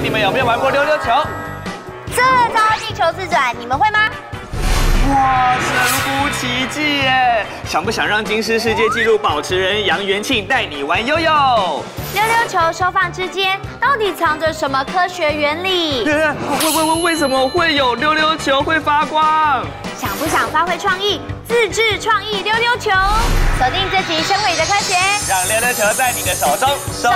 你们有没有玩过溜溜球？这招地球自转，你们会吗？哇，神乎其技耶！想不想让金狮世界纪录保持人杨元庆带你玩悠悠？溜溜球收放之间到底藏着什么科学原理？为为为为什么会有溜溜球会发光？想不想发挥创意，自制创意溜溜球？锁定这集《生伟的科学》，让溜溜球在你的手中收。